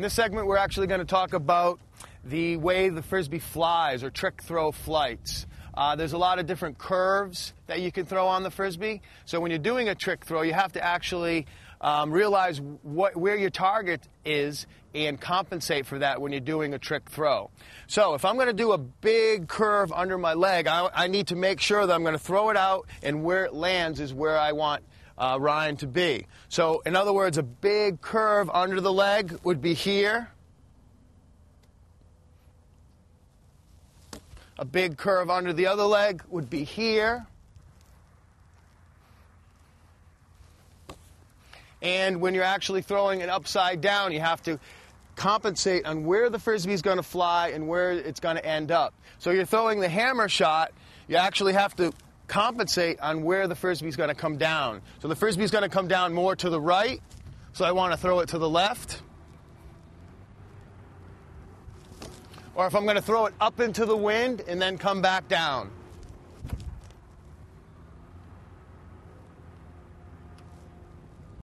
In this segment, we're actually going to talk about the way the frisbee flies or trick throw flights. Uh, there's a lot of different curves that you can throw on the frisbee. So when you're doing a trick throw, you have to actually um, realize what, where your target is and compensate for that when you're doing a trick throw. So if I'm going to do a big curve under my leg, I, I need to make sure that I'm going to throw it out and where it lands is where I want uh, Ryan to be. So in other words, a big curve under the leg would be here. A big curve under the other leg would be here. And when you're actually throwing it upside down, you have to compensate on where the frisbee is going to fly and where it's going to end up. So you're throwing the hammer shot, you actually have to compensate on where the frisbee is going to come down. So the frisbee is going to come down more to the right, so I want to throw it to the left. Or if I'm going to throw it up into the wind and then come back down.